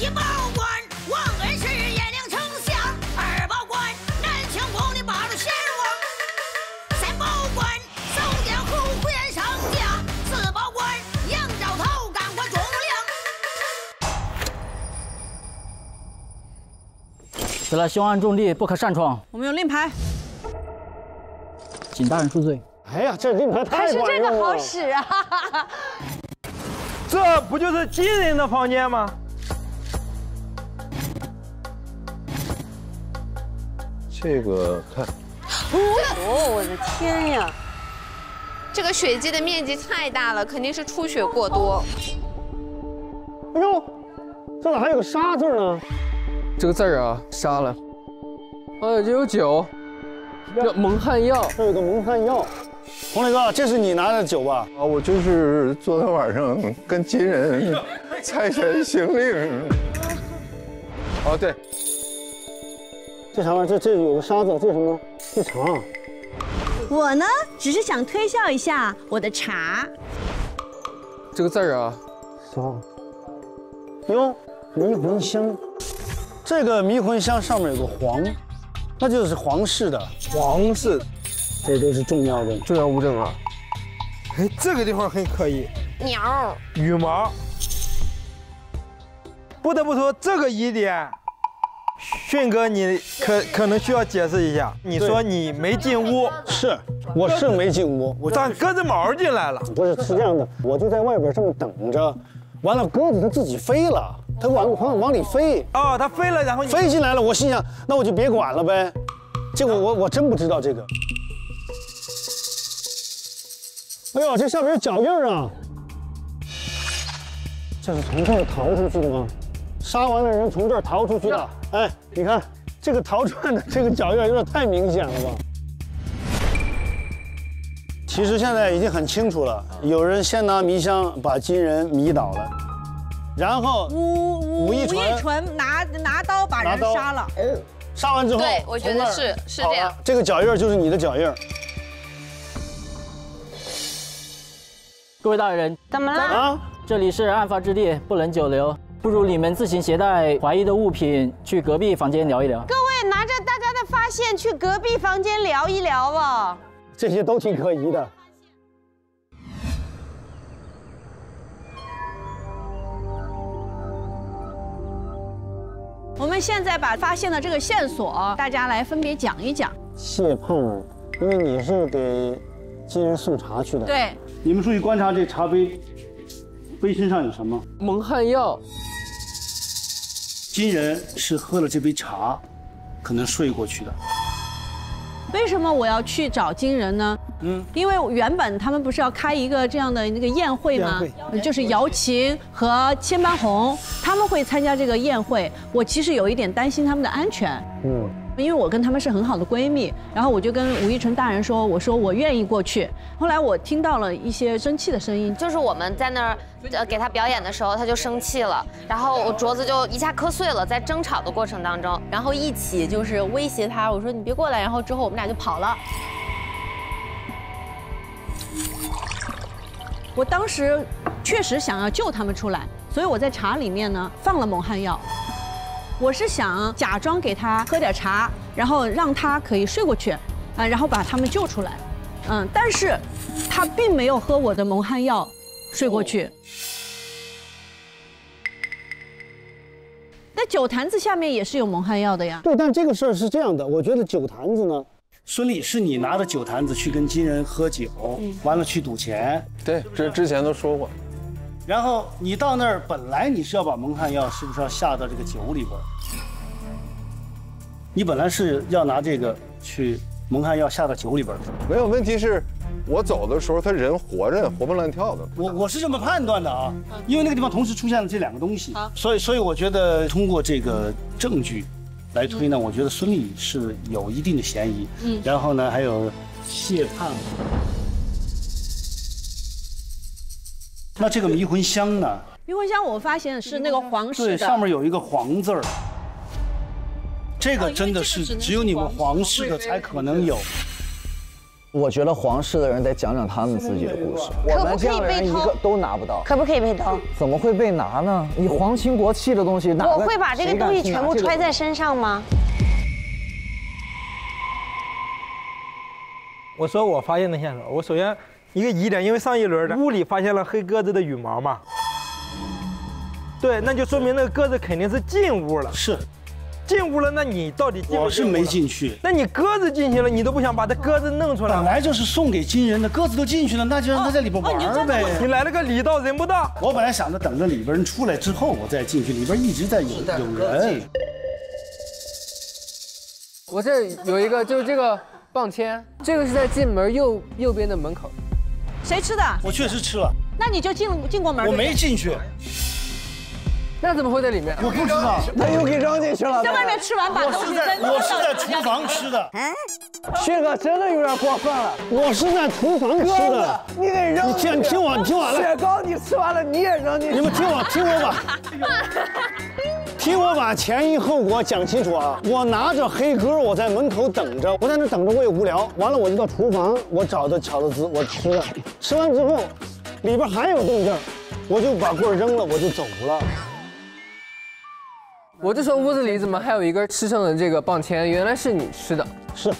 一报官，王恩是颜良丞相；二报官，南清宫的八路贤王；三报官，守四报官，杨兆头干过忠良。此来凶案重地，不可擅闯，我们有令牌，请大人恕罪。哎呀，这令牌还是太管用了。这个好使啊！这不就是金人的房间吗？这个看，哦，我的天呀！这个血迹的面积太大了，肯定是出血过多。哎呦，这咋还有个杀字呢？这个字儿啊，杀了。哎，这有酒，叫蒙汗药。这有个蒙汗药。红磊哥，这是你拿的酒吧？啊，我就是昨天晚上跟金人财神行令。哦，对，这啥玩意儿？这这有个沙子，这是什么？这茶。我呢，只是想推销一下我的茶。这个字儿啊，啥？哟，迷魂香。这个迷魂香上面有个黄，那就是皇室的，皇室，这都是重要的。重要物证啊。哎，这个地方很可以，鸟，羽毛。不得不说，这个疑点，迅哥你可可能需要解释一下。你说你没进屋，是，我是没进屋，我但鸽子毛进来了。不是是这样的，我就在外边这么等着，完了鸽子它自己飞了，它往往往里飞，哦，它飞了，然后飞进来了，我心想那我就别管了呗，结果我我真不知道这个。哎呦，这上面有脚印啊！这是从这儿逃出去的吗？杀完的人从这儿逃出去的。哎，你看这个逃窜的这个脚印有点太明显了吧？其实现在已经很清楚了，有人先拿迷香把金人迷倒了，然后武武武义纯纯拿拿刀把人杀了。杀完之后，对我觉得是是这样这个脚印就是你的脚印各位大人，怎么了？啊！这里是案发之地，不能久留，不如你们自行携带怀疑的物品去隔壁房间聊一聊。各位拿着大家的发现去隔壁房间聊一聊吧。这些都挺可疑的。我们现在把发现的这个线索，大家来分别讲一讲。谢胖儿，因为你是给金人送茶去的，，对，你们注意观察这茶杯，杯身上有什么？蒙汗药。金人是喝了这杯茶，可能睡过去的。为什么我要去找金人呢？嗯，因为原本他们不是要开一个这样的那个宴会吗？就是姚琴和千般红他们会参加这个宴会。我其实有一点担心他们的安全，嗯，因为我跟他们是很好的闺蜜。然后我就跟吴亦纯大人说，我说我愿意过去。后来我听到了一些生气的声音，就是我们在那儿呃给他表演的时候，他就生气了，然后我镯子就一下磕碎了，在争吵的过程当中，然后一起就是威胁他，我说你别过来，然后之后我们俩就跑了。我当时确实想要救他们出来，所以我在茶里面呢放了蒙汗药。我是想假装给他喝点茶，然后让他可以睡过去，啊，然后把他们救出来。嗯，但是他并没有喝我的蒙汗药睡过去。那酒坛子下面也是有蒙汗药的呀。对，但这个事儿是这样的，我觉得酒坛子呢，孙俪是你拿着酒坛子去跟金人喝酒，完了去赌钱，对，这之前都说过。然后你到那儿本来你是要把蒙汗药是不是要下到这个酒里边儿？你本来是要拿这个去蒙汗药下到酒里边。没有问题是，我走的时候他人活着，活蹦乱跳的。我我是这么判断的啊，因为那个地方同时出现了这两个东西，所以所以我觉得通过这个证据来推呢，我觉得孙俪是有一定的嫌疑。嗯，然后呢，还有谢胖。那这个迷魂香呢？迷魂香我发现是那个皇室对，上面有一个皇字儿。这个真的是只有你们皇室的才可能有。我觉得皇室的人得讲讲他们自己的故事。可不我们这可以样的人被偷一个都拿不到，可不可以被偷？怎么会被拿呢？你皇亲国戚的东西，我会把这个东西全部揣在身上吗？我说我发现的线索，我首先一个疑点，因为上一轮的屋里发现了黑鸽子的羽毛嘛，对，那就说明那个鸽子肯定是进屋了。是，进屋了，那你到底我是没进去。那你鸽子进去了，你都不想把这鸽子弄出来？本来就是送给金人的，鸽子都进去了，那就让它在里边玩儿呗。你来了个礼到人不到。我本来想着等着里边人出来之后，我再进去，里边一直在有有人。我这有一个，就是这个棒签，这个是在进门右右边的门口。谁吃的？我确实吃了，那你就进进过门。我没进去。那怎么会在里面？我不知道，他又给扔进去了。在外面吃完把东西我是在扔我是在厨房吃的。薛哥真的有点过分了。我是在厨房吃的。你给扔你听你听我你听完了。雪糕你吃完了，你也扔进去。你们听我听我把，听我把前因后果讲清楚啊！我拿着黑鸽，我在门口等着，我在那等着我也无聊，完了我就到厨房，我找的巧的子，我吃了，吃完之后，里边还有动静，我就把棍扔了，我就走了。我就说屋子里怎么还有一根吃剩的这个棒签？原来是你吃的。是，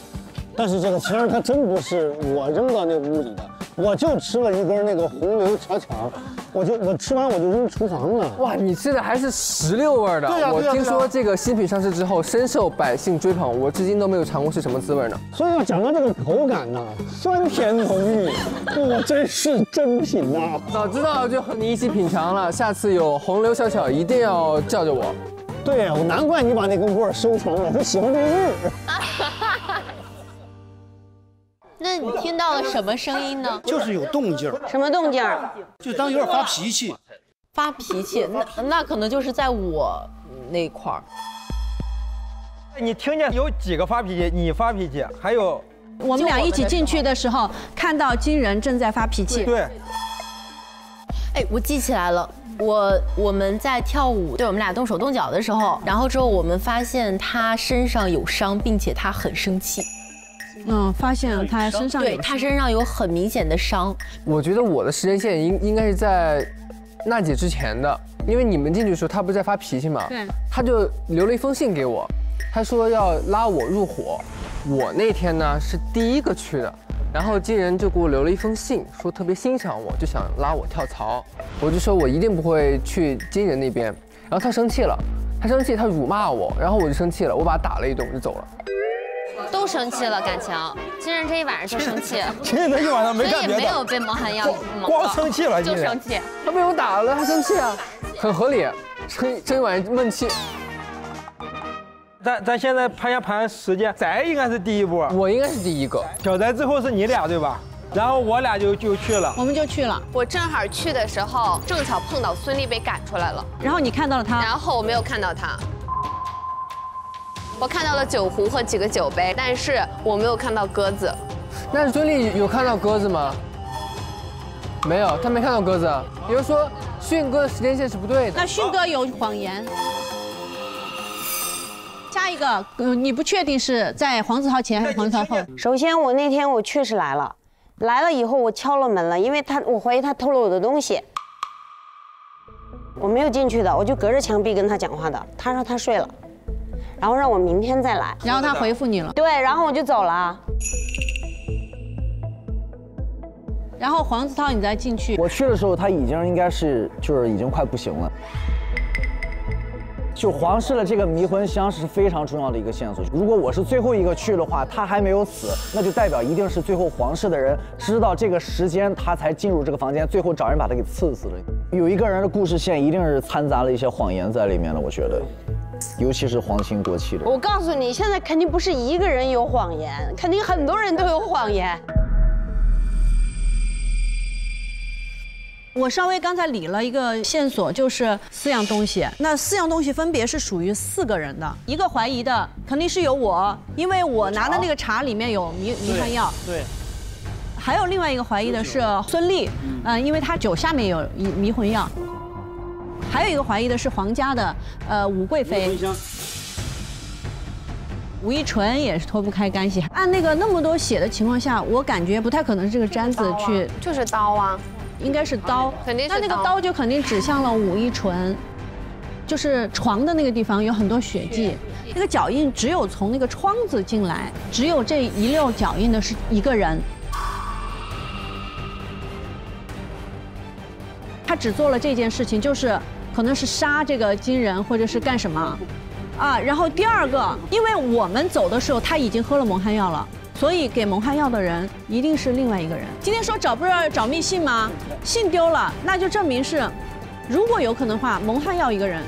但是这个签儿它真不是我扔到那屋里的，我就吃了一根那个红牛巧巧，我就我吃完我就扔厨房了。哇，你吃的还是石榴味儿的。对呀我听说这个新品上市之后深受百姓追捧，我至今都没有尝过是什么滋味呢。所以要讲到这个口感呐，酸甜浓郁，我真是珍品呐。早知道就和你一起品尝了，下次有红牛小巧一定要叫着我。对，我难怪你把那根棍儿收藏了，他喜欢这个味儿。那你听到了什么声音呢？就是有动静儿，什么动静儿？就当有点发脾气。发脾气，那那可能就是在我那块儿。你听见有几个发脾气？你发脾气，还有我们俩一起进去的时候，看到金人正在发脾气。对，哎，我记起来了。我我们在跳舞，对我们俩动手动脚的时候，然后之后我们发现他身上有伤，并且他很生气。嗯，发现他身上对他身上有很明显的伤。我觉得我的时间线应应该是在娜姐之前的，因为你们进去的时候，她不是在发脾气嘛，对，她就留了一封信给我，她说要拉我入伙。我那天呢是第一个去的，然后金人就给我留了一封信，说特别欣赏我，就想拉我跳槽。我就说我一定不会去金人那边，然后他生气了，他生气，他辱骂我，然后我就生气了，我把他打了一顿，我就走了。都生气了，感情。金人这一晚上就生气，今天这一晚上没干别的，没有被蒙汗药蒙光生气了就生气。他被我打了，他生气啊，很合理，这这一晚上闷气。咱咱现在盘下盘时间，翟应该是第一波，我应该是第一个，小翟之后是你俩对吧？然后我俩就就去了，我们就去了。我正好去的时候，正巧碰到孙俪被赶出来了，然后你看到了他，然后我没有看到他。我看到了酒壶和几个酒杯，但是我没有看到鸽子。那孙俪有看到鸽子吗？没有，他没看到鸽子。也就是说，迅哥的时间线是不对的。那迅哥有谎言。下一个，呃，你不确定是在黄子韬前还是黄子韬后？首先，我那天我确实来了，来了以后我敲了门了，因为他我怀疑他偷了我的东西，我没有进去的，我就隔着墙壁跟他讲话的。他说他睡了，然后让我明天再来，然后他回复你了。对，然后我就走了。然后黄子韬你再进去，我去的时候他已经应该是就是已经快不行了。就皇室的这个迷魂香是非常重要的一个线索。如果我是最后一个去的话，他还没有死，那就代表一定是最后皇室的人知道这个时间，他才进入这个房间，最后找人把他给刺死了。有一个人的故事线一定是掺杂了一些谎言在里面的，我觉得，尤其是皇亲国戚的。我告诉你，现在肯定不是一个人有谎言，肯定很多人都有谎言。我稍微刚才理了一个线索，就是四样东西。那四样东西分别是属于四个人的。一个怀疑的肯定是有我，因为我拿的那个茶里面有迷迷幻药。对。还有另外一个怀疑的是孙俪，嗯，因为她酒下面有迷迷魂药。还有一个怀疑的是皇家的，呃，武贵妃。吴一纯也是脱不开干系。按那个那么多血的情况下，我感觉不太可能是这个簪子去，就是刀啊，应该是刀，肯定是那那个刀刀就肯定指向了武一纯，就是床的那个地方有很多血迹，那个脚印只有从那个窗子进来，只有这一溜脚印的是一个人。他只做了这件事情，就是可能是杀这个金人，或者是干什么，啊。然后第二个，因为我们走的时候他已经喝了蒙汗药了，所以给蒙汗药的人一定是另外一个人。今天说找不着找密信吗？信丢了，那就证明是，如果有可能的话，蒙汗药一个人，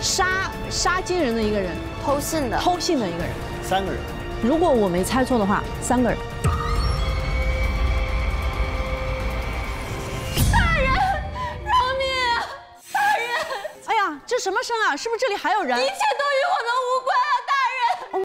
杀杀金人的一个人，偷信的，偷信的一个人。三个人。如果我没猜错的话，三个人。是不是这里还有人？